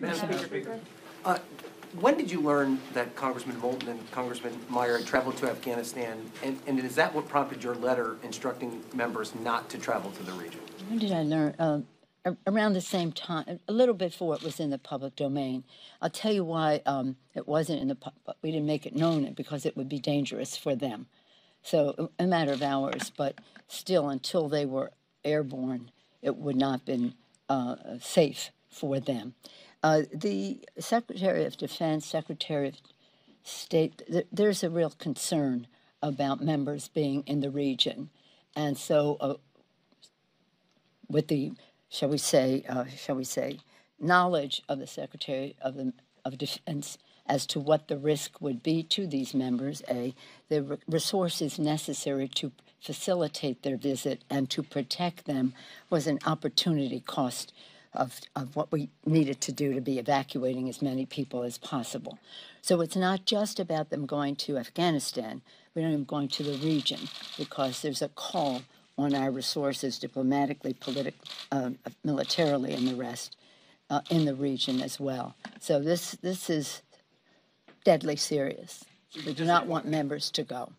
Madam Speaker, uh, when did you learn that Congressman Moulton and Congressman Meijer had traveled to Afghanistan? And, and is that what prompted your letter instructing members not to travel to the region? When did I learn? Uh, around the same time, a little bit before it was in the public domain. I'll tell you why um, it wasn't in the. pu- We didn't make it known because it would be dangerous for them. So a a matter of hours, but still, until they were airborne, it would not have been uh, safe for them. Uh, the Secretary of Defense, Secretary of State, th- there's a real concern about members being in the region, and so uh, with the, shall we say, uh, shall we say, knowledge of the Secretary of the of Defense as to what the risk would be to these members, a the re- resources necessary to facilitate their visit and to protect them was an opportunity cost of, of what we needed to do to be evacuating as many people as possible. So it's not just about them going to Afghanistan, but them going to the region because there's a call on our resources diplomatically, politically, um, militarily, and the rest uh, in the region as well. So this this is deadly serious. We do not want members to go.